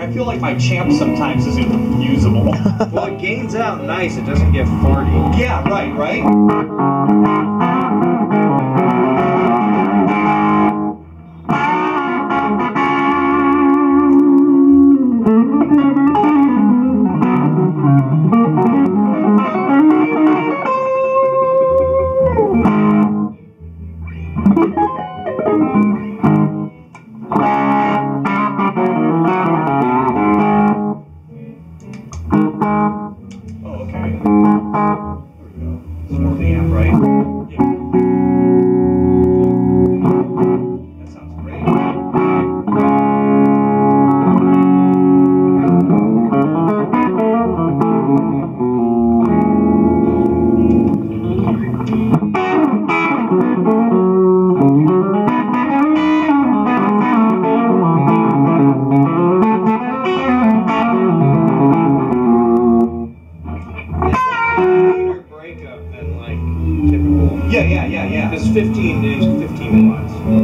I feel like my champ sometimes isn't usable. Well, it gains out nice. It doesn't get farty. yeah, right, right. Oh, okay. There Yeah, yeah, yeah, yeah. Because 15 is 15 watts.